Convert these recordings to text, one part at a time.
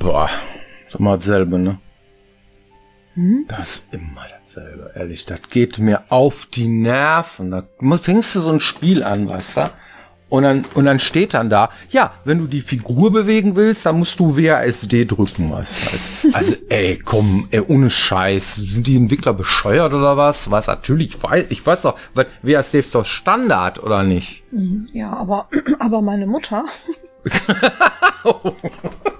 Boah, ist immer dasselbe, ne? Hm? Das ist immer dasselbe, ehrlich. Das geht mir auf die Nerven. Da fängst du so ein Spiel an, weißt du? Und dann, und dann steht dann da, ja, wenn du die Figur bewegen willst, dann musst du WASD drücken, weißt du? Also, also ey, komm, ey, ohne Scheiß. Sind die Entwickler bescheuert oder was? Was natürlich, ich weiß, ich weiß doch, WASD ist doch Standard, oder nicht? Mhm, ja, aber, aber meine Mutter.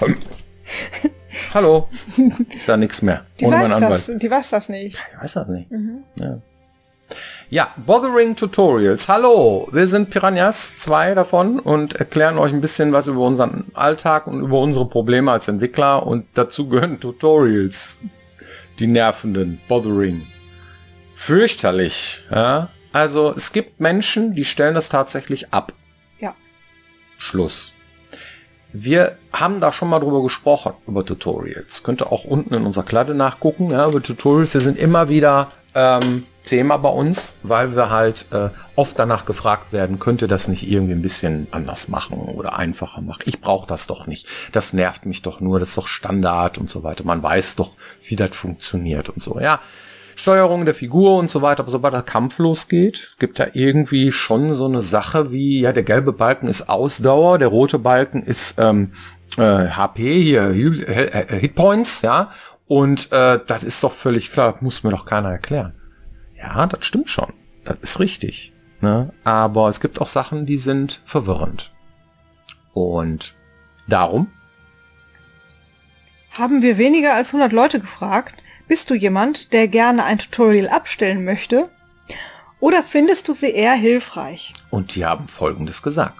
Hallo. Ist ja nichts mehr. Die Ohne weiß das, die weiß das nicht. Die weiß das nicht. Mhm. Ja. Ja, Bothering Tutorials. Hallo, wir sind Piranhas, zwei davon und erklären euch ein bisschen was über unseren Alltag und über unsere Probleme als Entwickler und dazu gehören Tutorials. Die nervenden, Bothering. Fürchterlich, ja. Also, es gibt Menschen, die stellen das tatsächlich ab. Ja. Schluss. Wir haben da schon mal drüber gesprochen, über Tutorials. Könnt ihr auch unten in unserer Kladde nachgucken, ja, über Tutorials. Die sind immer wieder ähm, Thema bei uns, weil wir halt äh, oft danach gefragt werden, könnte das nicht irgendwie ein bisschen anders machen oder einfacher machen. Ich brauche das doch nicht. Das nervt mich doch nur, das ist doch Standard und so weiter. Man weiß doch, wie das funktioniert und so. Ja, Steuerung der Figur und so weiter, aber sobald der Kampf losgeht, es gibt ja irgendwie schon so eine Sache wie, ja, der gelbe Balken ist Ausdauer, der rote Balken ist ähm, äh, HP, hier Hitpoints, ja, und äh, das ist doch völlig klar, muss mir doch keiner erklären. Ja, das stimmt schon, das ist richtig, ne? aber es gibt auch Sachen, die sind verwirrend. Und darum haben wir weniger als 100 Leute gefragt, bist du jemand, der gerne ein Tutorial abstellen möchte? Oder findest du sie eher hilfreich? Und die haben Folgendes gesagt.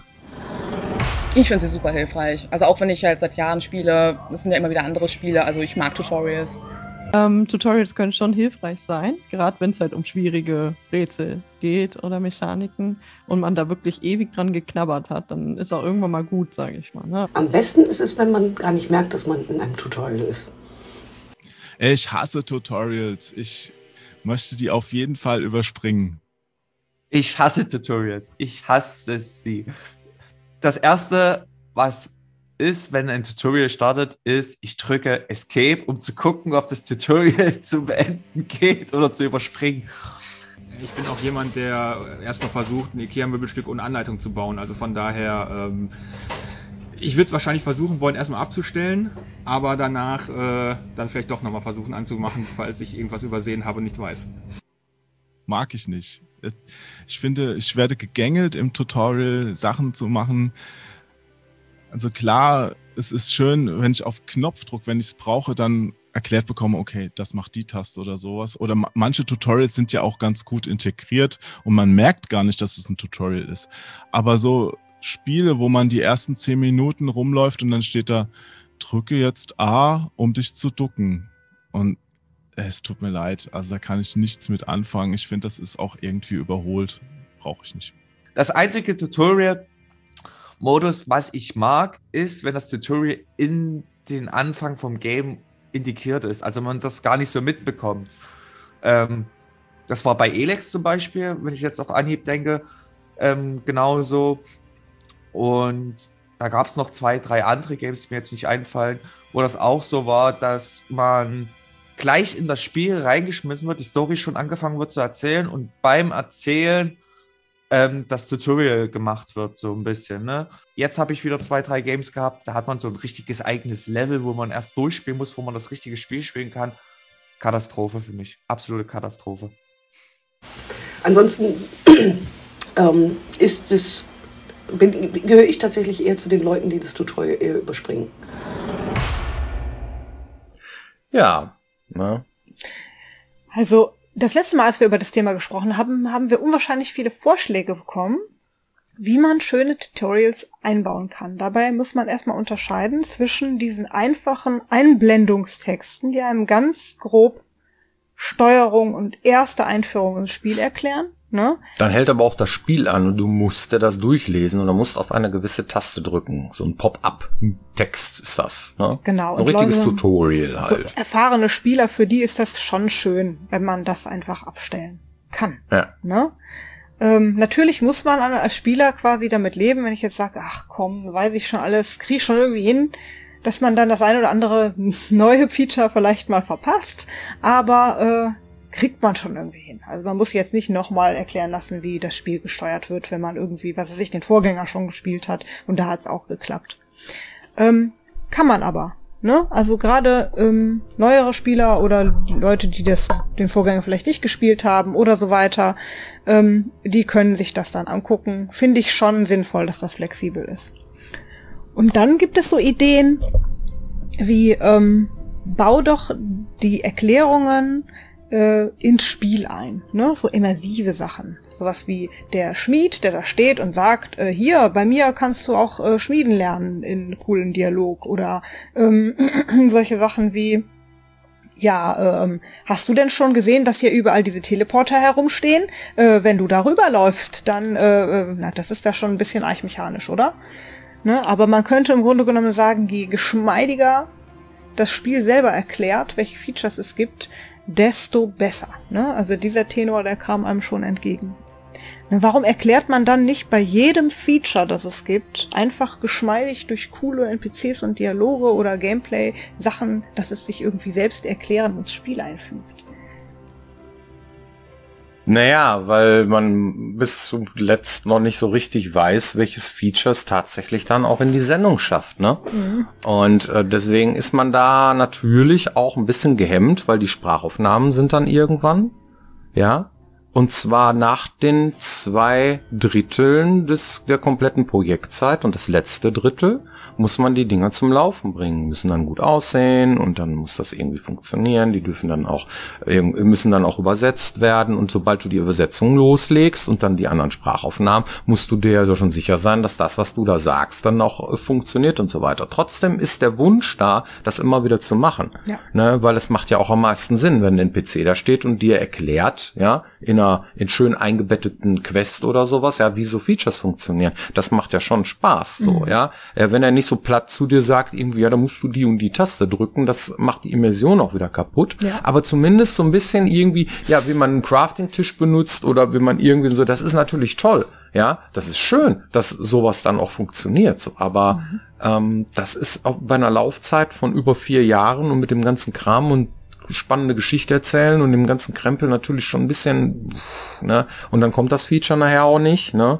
Ich finde sie super hilfreich. Also auch wenn ich halt seit Jahren spiele, es sind ja immer wieder andere Spiele, also ich mag Tutorials. Ähm, Tutorials können schon hilfreich sein, gerade wenn es halt um schwierige Rätsel geht oder Mechaniken und man da wirklich ewig dran geknabbert hat, dann ist auch irgendwann mal gut, sage ich mal. Ne? Am besten ist es, wenn man gar nicht merkt, dass man in einem Tutorial ist. Ich hasse Tutorials. Ich möchte die auf jeden Fall überspringen. Ich hasse Tutorials. Ich hasse sie. Das erste, was ist, wenn ein Tutorial startet, ist, ich drücke Escape, um zu gucken, ob das Tutorial zu beenden geht oder zu überspringen. Ich bin auch jemand, der erstmal versucht, ein IKEA-Möbelstück ohne Anleitung zu bauen. Also von daher ähm, ich würde es wahrscheinlich versuchen wollen, erstmal abzustellen, aber danach äh, dann vielleicht doch nochmal versuchen anzumachen, falls ich irgendwas übersehen habe und nicht weiß. Mag ich nicht. Ich finde, ich werde gegängelt im Tutorial, Sachen zu machen. Also klar, es ist schön, wenn ich auf Knopfdruck, wenn ich es brauche, dann erklärt bekomme, okay, das macht die Taste oder sowas. Oder manche Tutorials sind ja auch ganz gut integriert und man merkt gar nicht, dass es ein Tutorial ist. Aber so Spiele, wo man die ersten zehn Minuten rumläuft und dann steht da, drücke jetzt A, um dich zu ducken. Und es tut mir leid, also da kann ich nichts mit anfangen. Ich finde, das ist auch irgendwie überholt. Brauche ich nicht. Das einzige Tutorial-Modus, was ich mag, ist, wenn das Tutorial in den Anfang vom Game integriert ist. Also man das gar nicht so mitbekommt. Ähm, das war bei Elex zum Beispiel, wenn ich jetzt auf Anhieb denke, ähm, genauso. Und da gab es noch zwei, drei andere Games, die mir jetzt nicht einfallen, wo das auch so war, dass man gleich in das Spiel reingeschmissen wird, die Story schon angefangen wird zu erzählen und beim Erzählen ähm, das Tutorial gemacht wird, so ein bisschen. Ne? Jetzt habe ich wieder zwei, drei Games gehabt, da hat man so ein richtiges eigenes Level, wo man erst durchspielen muss, wo man das richtige Spiel spielen kann. Katastrophe für mich, absolute Katastrophe. Ansonsten ähm, ist es gehöre ich tatsächlich eher zu den Leuten, die das Tutorial eher überspringen. Ja. Ne? Also, das letzte Mal, als wir über das Thema gesprochen haben, haben wir unwahrscheinlich viele Vorschläge bekommen, wie man schöne Tutorials einbauen kann. Dabei muss man erstmal unterscheiden zwischen diesen einfachen Einblendungstexten, die einem ganz grob Steuerung und erste Einführung ins Spiel erklären Ne? Dann hält aber auch das Spiel an und du musst dir das durchlesen und du musst auf eine gewisse Taste drücken. So ein Pop-up-Text ist das. Ne? Genau. Ein richtiges Leute, Tutorial halt. So erfahrene Spieler, für die ist das schon schön, wenn man das einfach abstellen kann. Ja. Ne? Ähm, natürlich muss man als Spieler quasi damit leben, wenn ich jetzt sage, ach komm, weiß ich schon alles, krieg ich schon irgendwie hin. dass man dann das eine oder andere neue Feature vielleicht mal verpasst, aber äh, kriegt man schon irgendwie hin. Also man muss jetzt nicht nochmal erklären lassen, wie das Spiel gesteuert wird, wenn man irgendwie, was weiß ich, den Vorgänger schon gespielt hat und da hat's auch geklappt. Ähm, kann man aber. Ne? Also gerade ähm, neuere Spieler oder Leute, die das den Vorgänger vielleicht nicht gespielt haben oder so weiter, ähm, die können sich das dann angucken. Finde ich schon sinnvoll, dass das flexibel ist. Und dann gibt es so Ideen wie ähm, bau doch die Erklärungen äh, ins Spiel ein, ne? So immersive Sachen. Sowas wie der Schmied, der da steht und sagt, äh, hier, bei mir kannst du auch äh, schmieden lernen in coolen Dialog. Oder ähm, solche Sachen wie, ja, ähm, hast du denn schon gesehen, dass hier überall diese Teleporter herumstehen? Äh, wenn du darüber läufst, dann, äh, äh, na, das ist da schon ein bisschen eichmechanisch, oder? Ne? Aber man könnte im Grunde genommen sagen, je geschmeidiger das Spiel selber erklärt, welche Features es gibt, desto besser. Ne? Also dieser Tenor, der kam einem schon entgegen. Warum erklärt man dann nicht bei jedem Feature, das es gibt, einfach geschmeidig durch coole NPCs und Dialoge oder Gameplay Sachen, dass es sich irgendwie selbst erklären ins Spiel einfügt? Naja, weil man bis zuletzt noch nicht so richtig weiß, welches Features tatsächlich dann auch in die Sendung schafft, ne? Mhm. Und äh, deswegen ist man da natürlich auch ein bisschen gehemmt, weil die Sprachaufnahmen sind dann irgendwann, ja. Und zwar nach den zwei Dritteln des, der kompletten Projektzeit und das letzte Drittel muss man die Dinger zum Laufen bringen, müssen dann gut aussehen und dann muss das irgendwie funktionieren. Die dürfen dann auch, müssen dann auch übersetzt werden und sobald du die Übersetzung loslegst und dann die anderen Sprachaufnahmen, musst du dir also schon sicher sein, dass das, was du da sagst, dann auch äh, funktioniert und so weiter. Trotzdem ist der Wunsch da, das immer wieder zu machen, ja. ne, weil es macht ja auch am meisten Sinn, wenn ein PC da steht und dir erklärt, ja, in einer in schön eingebetteten Quest oder sowas, ja, wie so Features funktionieren. Das macht ja schon Spaß, so, mhm. ja. Äh, wenn er nicht so platt zu dir sagt, irgendwie, ja, da musst du die und die Taste drücken, das macht die Immersion auch wieder kaputt. Ja. Aber zumindest so ein bisschen irgendwie, ja, wie man einen Crafting-Tisch benutzt oder wie man irgendwie so, das ist natürlich toll. Ja, das ist schön, dass sowas dann auch funktioniert. So, aber mhm. ähm, das ist auch bei einer Laufzeit von über vier Jahren und mit dem ganzen Kram und spannende Geschichte erzählen und dem ganzen Krempel natürlich schon ein bisschen, ne? Und dann kommt das Feature nachher auch nicht, ne?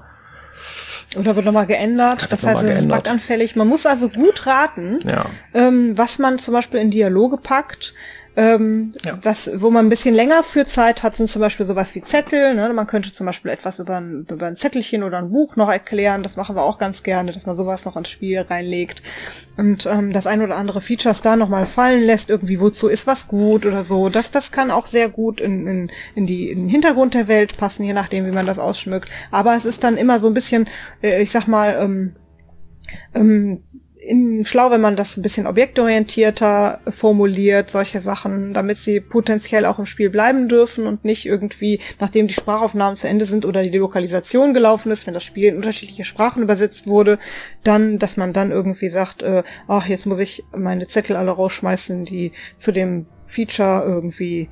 Oder wird nochmal geändert. Das heißt, es ist bugganfällig. Man muss also gut raten, ja. ähm, was man zum Beispiel in Dialoge packt ähm, ja. was, wo man ein bisschen länger für Zeit hat, sind zum Beispiel sowas wie Zettel. Ne? Man könnte zum Beispiel etwas über ein, über ein Zettelchen oder ein Buch noch erklären. Das machen wir auch ganz gerne, dass man sowas noch ins Spiel reinlegt. Und ähm, das ein oder andere Features da nochmal fallen lässt, irgendwie, wozu ist was gut oder so. Das, das kann auch sehr gut in, in, in, die, in den Hintergrund der Welt passen, je nachdem, wie man das ausschmückt. Aber es ist dann immer so ein bisschen, äh, ich sag mal, ähm, ähm, in, schlau, wenn man das ein bisschen objektorientierter formuliert, solche Sachen, damit sie potenziell auch im Spiel bleiben dürfen und nicht irgendwie, nachdem die Sprachaufnahmen zu Ende sind oder die Lokalisation gelaufen ist, wenn das Spiel in unterschiedliche Sprachen übersetzt wurde, dann, dass man dann irgendwie sagt, äh, ach, jetzt muss ich meine Zettel alle rausschmeißen, die zu dem Feature irgendwie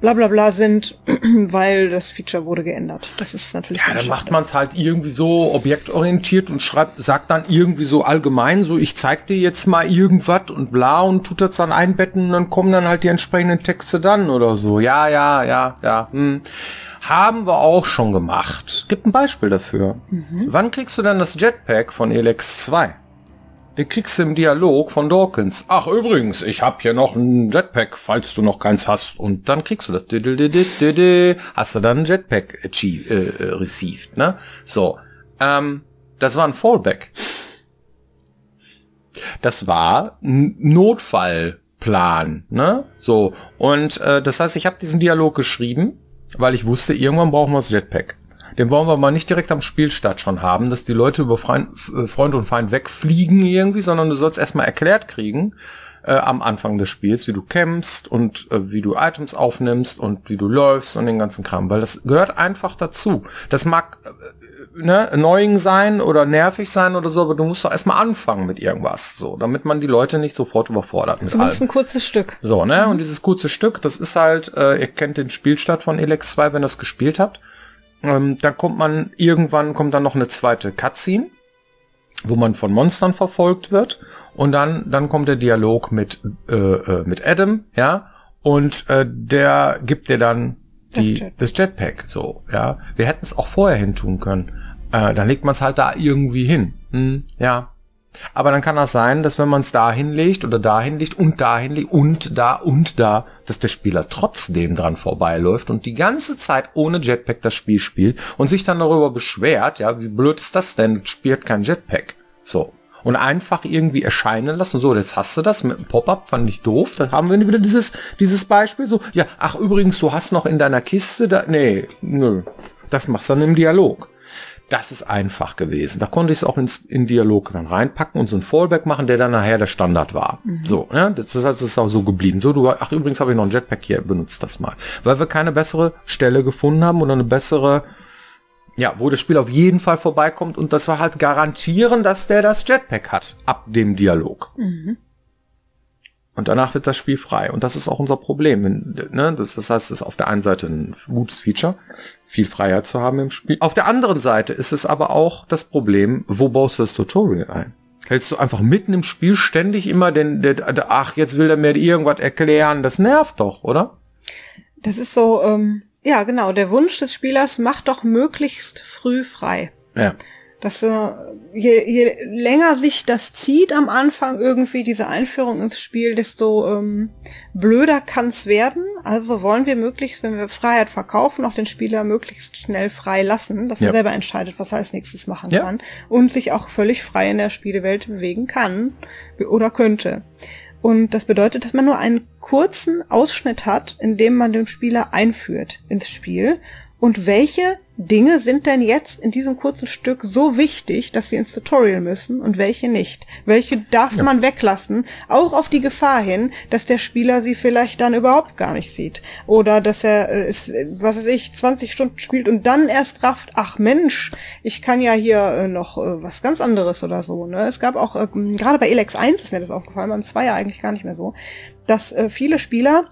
bla bla bla sind, weil das Feature wurde geändert. Das ist natürlich. Ja, dann macht man es halt irgendwie so objektorientiert und schreibt, sagt dann irgendwie so allgemein, so ich zeig dir jetzt mal irgendwas und bla und tut das dann einbetten und dann kommen dann halt die entsprechenden Texte dann oder so. Ja, ja, ja, ja. Hm. Haben wir auch schon gemacht. Gibt ein Beispiel dafür. Mhm. Wann kriegst du dann das Jetpack von Elex 2? Den kriegst du im Dialog von Dawkins. Ach, übrigens, ich hab hier noch ein Jetpack, falls du noch keins hast. Und dann kriegst du das. Hast du dann ein Jetpack achieve, äh, äh, received, ne? So. Ähm, das war ein Fallback. Das war ein Notfallplan, ne? So. Und äh, das heißt, ich habe diesen Dialog geschrieben, weil ich wusste, irgendwann brauchen wir das Jetpack den wollen wir mal nicht direkt am Spielstart schon haben, dass die Leute über Freund, äh, Freund und Feind wegfliegen irgendwie, sondern du sollst erstmal erklärt kriegen äh, am Anfang des Spiels, wie du kämpfst und äh, wie du Items aufnimmst und wie du läufst und den ganzen Kram, weil das gehört einfach dazu. Das mag äh, ne, annoying sein oder nervig sein oder so, aber du musst doch erstmal anfangen mit irgendwas, so, damit man die Leute nicht sofort überfordert mit allem. ein kurzes Stück. So, ne, mhm. und dieses kurze Stück, das ist halt, äh, ihr kennt den Spielstart von Elex 2, wenn ihr das gespielt habt. Ähm, dann kommt man, irgendwann kommt dann noch eine zweite Cutscene. wo man von Monstern verfolgt wird. Und dann, dann kommt der Dialog mit, äh, äh, mit Adam, ja. Und äh, der gibt dir dann die, Das Jetpack. das Jetpack, so, ja. Wir hätten es auch vorher hin tun können. Äh, dann legt man es halt da irgendwie hin. Hm, ja. Aber dann kann das sein, dass wenn man es da hinlegt oder da hinlegt und da hinlegt und da und da, dass der Spieler trotzdem dran vorbeiläuft und die ganze Zeit ohne Jetpack das Spiel spielt und sich dann darüber beschwert, ja, wie blöd ist das denn? Das Spiel hat kein Jetpack. So. Und einfach irgendwie erscheinen lassen. So, jetzt hast du das mit dem Pop-up, fand ich doof. Dann haben wir wieder dieses, dieses Beispiel. So, ja, ach übrigens, du hast noch in deiner Kiste da. Nee, nö. Das machst du dann im Dialog. Das ist einfach gewesen. Da konnte ich es auch ins, in Dialog dann reinpacken und so ein Fallback machen, der dann nachher der Standard war. So, ja, das, das heißt, es ist auch so geblieben. So, du, ach übrigens habe ich noch ein Jetpack hier, benutzt das mal. Weil wir keine bessere Stelle gefunden haben oder eine bessere, ja, wo das Spiel auf jeden Fall vorbeikommt und das wir halt garantieren, dass der das Jetpack hat, ab dem Dialog. Und danach wird das Spiel frei. Und das ist auch unser Problem. Wenn, ne, das, das heißt, es ist auf der einen Seite ein gutes Feature, viel Freiheit zu haben im Spiel. Auf der anderen Seite ist es aber auch das Problem, wo baust du das Tutorial ein? Hältst du einfach mitten im Spiel ständig immer den, der, der ach, jetzt will er mir irgendwas erklären. Das nervt doch, oder? Das ist so, ähm, ja, genau, der Wunsch des Spielers macht doch möglichst früh frei. Ja. Das, äh, je, je länger sich das zieht am Anfang irgendwie, diese Einführung ins Spiel, desto ähm, blöder kann's werden. Also wollen wir möglichst, wenn wir Freiheit verkaufen, auch den Spieler möglichst schnell frei lassen, dass Ja. er selber entscheidet, was er als nächstes machen Ja. kann und sich auch völlig frei in der Spielewelt bewegen kann oder könnte. Und das bedeutet, dass man nur einen kurzen Ausschnitt hat, in dem man den Spieler einführt ins Spiel. Und welche Dinge sind denn jetzt in diesem kurzen Stück so wichtig, dass sie ins Tutorial müssen und welche nicht? Welche darf Ja. man weglassen? Auch auf die Gefahr hin, dass der Spieler sie vielleicht dann überhaupt gar nicht sieht. Oder dass er, äh, es, äh, was weiß ich, 20 Stunden spielt und dann erst rafft, ach Mensch, ich kann ja hier äh, noch äh, was ganz anderes oder so. Ne? Es gab auch, äh, gerade bei Elex 1 ist mir das aufgefallen, beim 2 ja eigentlich gar nicht mehr so, dass äh, viele Spieler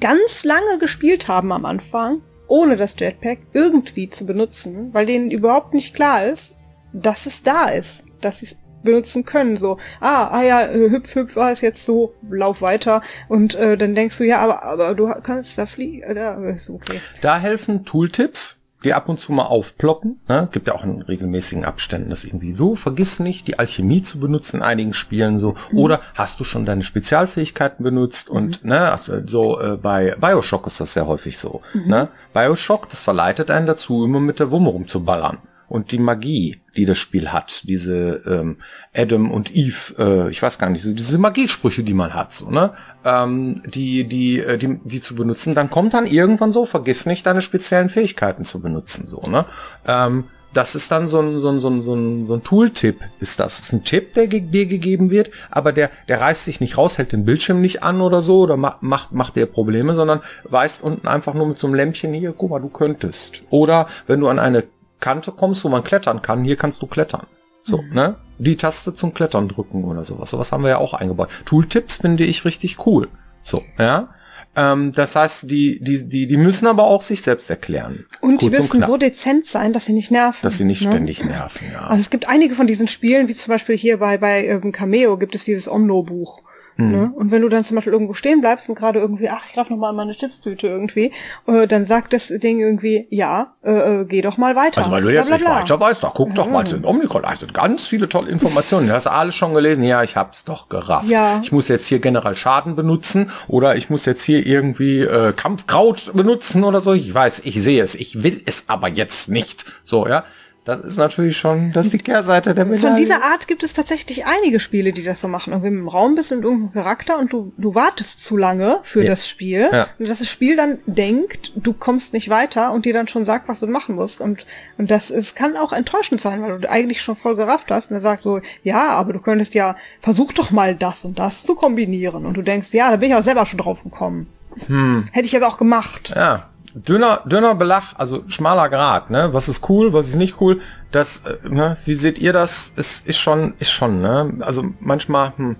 ganz lange gespielt haben am Anfang, ohne das Jetpack irgendwie zu benutzen, weil denen überhaupt nicht klar ist, dass es da ist, dass sie es benutzen können. So, ah, ah ja, äh, hüpf, hüpf war es jetzt so, lauf weiter. Und äh, dann denkst du, ja, aber, aber du kannst da fliegen. Äh, okay. Da helfen Tooltips, die ab und zu mal aufploppen. Ne? Es gibt ja auch in regelmäßigen Abständen das irgendwie so. Vergiss nicht, die Alchemie zu benutzen in einigen Spielen so. Oder hast du schon deine Spezialfähigkeiten benutzt? Und ne, also so äh, bei Bioshock ist das sehr häufig so. Ne? Bioshock, das verleitet einen dazu, immer mit der Wumme rumzuballern. Und die Magie, die das Spiel hat, diese ähm, Adam und Eve, äh, ich weiß gar nicht, diese Magiesprüche, die man hat, so, ne? Ähm, die, die, äh, die, die zu benutzen, dann kommt dann irgendwann so, vergiss nicht, deine speziellen Fähigkeiten zu benutzen, so, ne? Ähm, das ist dann so ein, so ein, so ein, so ein, so ein Tool-Tipp, ist das. Das ist ein Tipp, der dir gegeben wird, aber der, der reißt sich nicht raus, hält den Bildschirm nicht an oder so, oder ma macht, macht dir Probleme, sondern weist unten einfach nur mit so einem Lämpchen hier, guck mal, du könntest. Oder wenn du an eine Kante kommst, wo man klettern kann, hier kannst du klettern. So, ne? Die Taste zum Klettern drücken oder sowas. Sowas haben wir ja auch eingebaut. Tooltips finde ich richtig cool. So, ja. Ähm, das heißt, die, die, die, die müssen aber auch sich selbst erklären. Und die Kurz müssen knapp. so dezent sein, dass sie nicht nerven. dass sie nicht ne? ständig nerven, ja. Also es gibt einige von diesen Spielen, wie zum Beispiel hier bei, bei ähm, Cameo gibt es dieses Omno-Buch. Mhm. Ne? Und wenn du dann zum Beispiel irgendwo stehen bleibst und gerade irgendwie, ach, ich greif noch mal in meine Chipstüte irgendwie, äh, dann sagt das Ding irgendwie, ja, äh, äh, geh doch mal weiter. Also weil du Bla, jetzt bla, nicht weiter weißt, doch guck doch mal zu den Omnicron. Also ganz viele tolle Informationen. Du hast alles schon gelesen. Ja, ich hab's doch gerafft. Ja. Ich muss jetzt hier generell Schaden benutzen oder ich muss jetzt hier irgendwie äh, Kampfkraut benutzen oder so. Ich weiß, ich sehe es. Ich will es aber jetzt nicht. So, ja. Das ist natürlich schon, das ist die Kehrseite der Medaille. Von dieser Art gibt es tatsächlich einige Spiele, die das so machen. Und wenn du im Raum bist mit irgendeinem Charakter und du, du wartest zu lange für Ja. das Spiel, Ja. und dass das Spiel dann denkt, du kommst nicht weiter und dir dann schon sagt, was du machen musst. Und, und das es kann auch enttäuschend sein, weil du eigentlich schon voll gerafft hast und er sagt so, ja, aber du könntest ja, versuch doch mal das und das zu kombinieren. Und du denkst, ja, da bin ich auch selber schon drauf gekommen. Hm. Hätte ich jetzt auch gemacht. Ja, dünner, dünner Belach, also schmaler Grad, ne? Was ist cool, was ist nicht cool? Das, äh, ne? Wie seht ihr das? Es ist schon, ist schon, ne? Also manchmal, hm,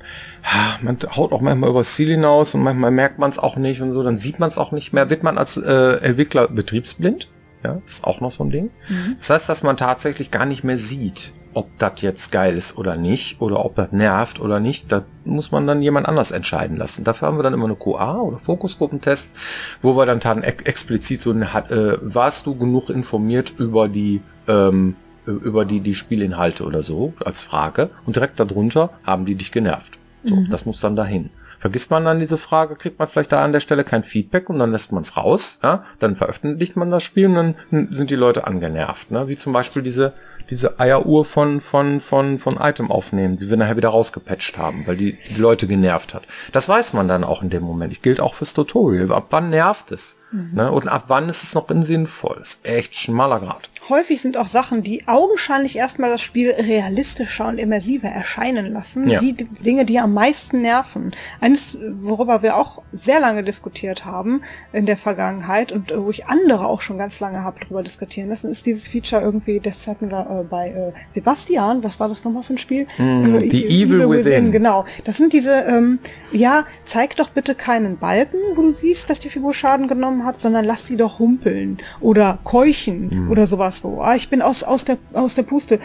man haut auch manchmal übers Ziel hinaus und manchmal merkt man es auch nicht und so, dann sieht man es auch nicht mehr. Wird man als äh, Entwickler betriebsblind? Ja, das ist auch noch so ein Ding. Das heißt, dass man tatsächlich gar nicht mehr sieht, ob das jetzt geil ist oder nicht, oder ob das nervt oder nicht, das muss man dann jemand anders entscheiden lassen. Dafür haben wir dann immer eine QA oder Fokusgruppentests, wo wir dann taten ex explizit so, hat, äh, warst du genug informiert über die ähm, über die, die Spielinhalte oder so, als Frage. Und direkt darunter haben die dich genervt. So, Mhm. das muss dann dahin. Vergisst man dann diese Frage, kriegt man vielleicht da an der Stelle kein Feedback und dann lässt man es raus, ja, dann veröffentlicht man das Spiel und dann sind die Leute angenervt, ne? Wie zum Beispiel diese, diese Eieruhr von, von, von, von Item aufnehmen, die wir nachher wieder rausgepatcht haben, weil die, die Leute genervt hat. Das weiß man dann auch in dem Moment. Das gilt auch fürs Tutorial. Ab wann nervt es? Ne? Und ab wann ist es noch sinnvoll? Das ist echt schmaler Grad. Häufig sind auch Sachen, die augenscheinlich erstmal das Spiel realistischer und immersiver erscheinen lassen, Ja. die, Dinge, die am meisten nerven. Eines, worüber wir auch sehr lange diskutiert haben in der Vergangenheit und äh, wo ich andere auch schon ganz lange habe drüber diskutieren lassen, ist dieses Feature irgendwie, das hatten wir äh, bei äh, Sebastian, was war das nochmal für ein Spiel? Mm, Äh, The Evil Within. Genau. Das sind diese, ähm, ja, zeig doch bitte keinen Balken, wo du siehst, dass die Figur Schaden genommen hat, sondern lass sie doch humpeln oder keuchen Hm. oder sowas so. Ah, ich bin aus, aus, der, aus der Puste.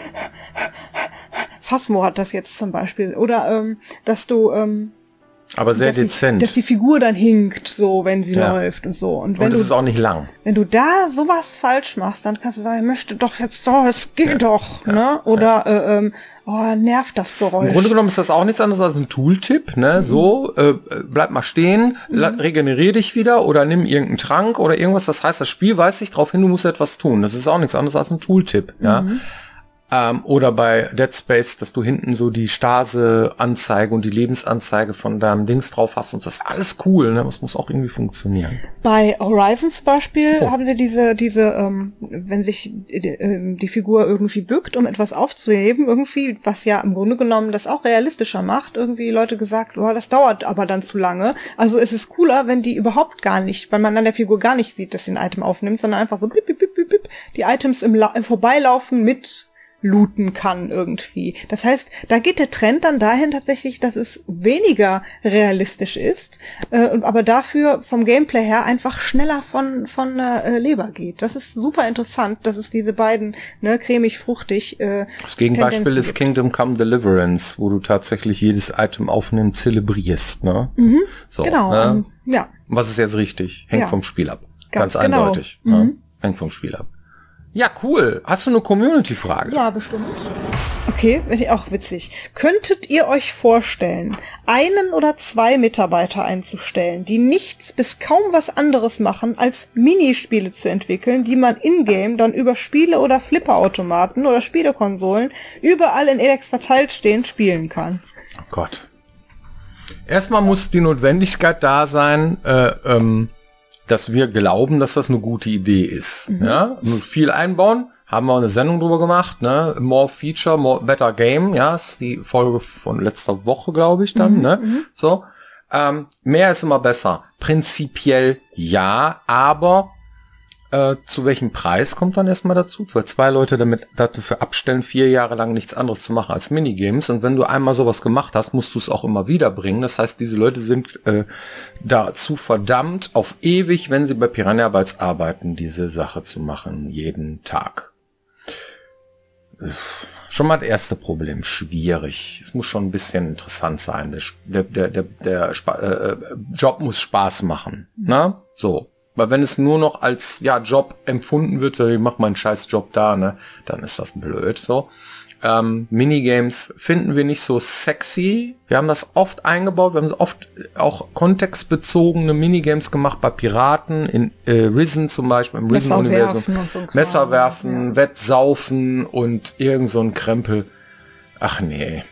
Phasmo hat das jetzt zum Beispiel. Oder, ähm, dass du, ähm, Aber sehr dass die, dezent. dass die Figur dann hinkt, so, wenn sie Ja. läuft und so. Und wenn und es du, ist auch nicht lang. wenn du da sowas falsch machst, dann kannst du sagen, ich möchte doch jetzt so, es geht doch, ne? Oder, äh, ähm, oh, nervt das Geräusch. Im Grunde genommen ist das auch nichts anderes als ein Tooltip, Mhm. ne? So, äh, bleib mal stehen, la- regenerier dich wieder oder nimm irgendeinen Trank oder irgendwas. Das heißt, das Spiel weist dich darauf hin, du musst etwas tun. Das ist auch nichts anderes als ein Tooltip, ja. Mhm. Ähm, oder bei Dead Space, dass du hinten so die Stase-Anzeige und die Lebensanzeige von deinem Dings drauf hast und das ist alles cool, ne? Das muss auch irgendwie funktionieren. Bei Horizon zum Beispiel Oh. haben sie diese, diese, ähm, wenn sich äh, ähm, die Figur irgendwie bückt, um etwas aufzuheben, irgendwie, was ja im Grunde genommen das auch realistischer macht, irgendwie Leute gesagt, oh, das dauert aber dann zu lange. Also es ist cooler, wenn die überhaupt gar nicht, weil man an der Figur gar nicht sieht, dass sie ein Item aufnimmt, sondern einfach so blip, blip, blip, blip, die Items im, La im Vorbeilaufen mit looten kann irgendwie. Das heißt, da geht der Trend dann dahin tatsächlich, dass es weniger realistisch ist, äh, aber dafür vom Gameplay her einfach schneller von von äh, Leber geht. Das ist super interessant, dass es diese beiden ne cremig fruchtig. Äh, Das Gegenbeispiel Tendenzen ist. Kingdom Come Deliverance, wo du tatsächlich jedes Item aufnimm, zelebrierst, ne? So, genau. Ne? ähm, ja. Was ist jetzt richtig? Hängt Ja. vom Spiel ab. Ganz Ganz, genau. eindeutig. Mhm. Ne? Hängt vom Spiel ab. Ja, cool. Hast du eine Community-Frage? Ja, bestimmt. Okay, auch witzig. Könntet ihr euch vorstellen, einen oder zwei Mitarbeiter einzustellen, die nichts bis kaum was anderes machen, als Minispiele zu entwickeln, die man in-game dann über Spiele oder Flipperautomaten oder Spielekonsolen überall in Elex verteilt stehen spielen kann? Oh Gott. Erstmal muss die Notwendigkeit da sein, äh, ähm, dass wir glauben, dass das eine gute Idee ist. Ja, Nur viel einbauen. Haben wir eine Sendung drüber gemacht, ne? More Feature, more better game, ja, ist die Folge von letzter Woche, glaube ich, dann, ne? So. Ähm, mehr ist immer besser. Prinzipiell ja, aber äh, zu welchem Preis kommt dann erstmal dazu? Weil zwei Leute damit dafür abstellen, vier Jahre lang nichts anderes zu machen als Minigames. Und wenn du einmal sowas gemacht hast, musst du es auch immer wieder bringen. Das heißt, diese Leute sind äh, dazu verdammt, auf ewig, wenn sie bei Piranha Bytes arbeiten, diese Sache zu machen, jeden Tag. Äh, Schon mal das erste Problem, schwierig. Es muss schon ein bisschen interessant sein. Der, der, der, der Spa äh, Job muss Spaß machen. Ne? So. Weil wenn es nur noch als ja Job empfunden wird, so, ich mach meinen scheiß Job da, ne, dann ist das blöd. So. Ähm, Minigames finden wir nicht so sexy. Wir haben das oft eingebaut. Wir haben oft auch kontextbezogene Minigames gemacht bei Piraten, in äh, Risen zum Beispiel, im Messer Risen-Universum. so Messer werfen, ja. Wettsaufen und irgend so ein Krempel. Ach nee.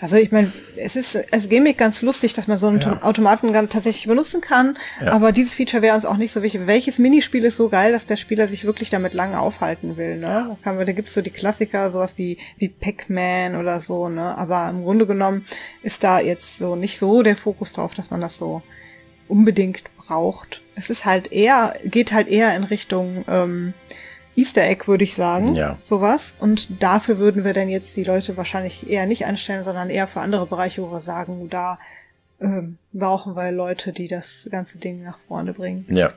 Also ich meine, es ist als Gimmick ganz lustig, dass man so einen Ja. Automaten dann tatsächlich benutzen kann, Ja. aber dieses Feature wäre uns auch nicht so wichtig. Welches Minispiel ist so geil, dass der Spieler sich wirklich damit lange aufhalten will, ne? Da, kann da gibt's so die Klassiker, sowas wie, wie Pac-Man oder so, ne? Aber im Grunde genommen ist da jetzt so nicht so der Fokus drauf, dass man das so unbedingt braucht. Es ist halt eher, geht halt eher in Richtung ähm, Easter Egg, würde ich sagen. Ja. Sowas. Und dafür würden wir dann jetzt die Leute wahrscheinlich eher nicht einstellen, sondern eher für andere Bereiche, wo wir sagen, da ähm, brauchen wir Leute, die das ganze Ding nach vorne bringen. Ja.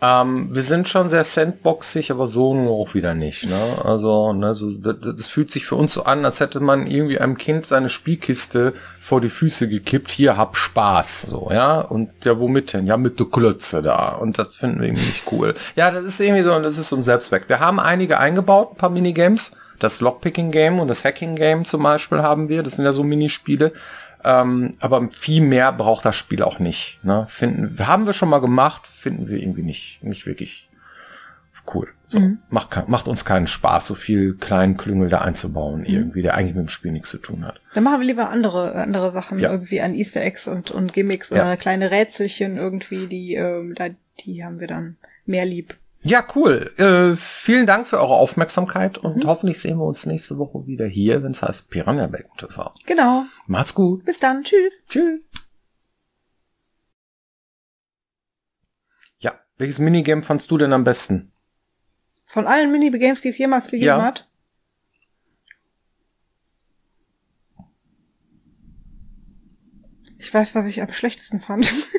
Ähm, wir sind schon sehr sandboxig, aber so auch wieder nicht. Ne? Also, ne, so, das, das fühlt sich für uns so an, als hätte man irgendwie einem Kind seine Spielkiste vor die Füße gekippt. Hier, hab Spaß, so, ja. Und ja, womit denn? Ja, mit der Klötze da. Und das finden wir irgendwie nicht cool. Ja, das ist irgendwie so, das ist ein Selbstzweck. Wir haben einige eingebaut, ein paar Minigames. Das Lockpicking-Game und das Hacking-Game zum Beispiel haben wir. Das sind ja so Minispiele. Ähm, aber viel mehr braucht das Spiel auch nicht. Ne? Finden, haben wir schon mal gemacht, finden wir irgendwie nicht, nicht wirklich cool. So, Mhm. macht, macht uns keinen Spaß, so viel kleinen Klüngel da einzubauen, irgendwie, der eigentlich mit dem Spiel nichts zu tun hat. Dann machen wir lieber andere, andere Sachen, Ja. irgendwie an Easter Eggs und, und Gimmicks Ja. oder kleine Rätselchen irgendwie, die, ähm, da, die haben wir dann mehr lieb. Ja, cool. Äh, vielen Dank für eure Aufmerksamkeit und hoffentlich sehen wir uns nächste Woche wieder hier, wenn es heißt Piranha Bacon TV. Genau. Macht's gut. Bis dann. Tschüss. Tschüss. Ja, welches Minigame fandst du denn am besten? Von allen Minigames, die es jemals gegeben Ja. hat. Ich weiß, was ich am schlechtesten fand.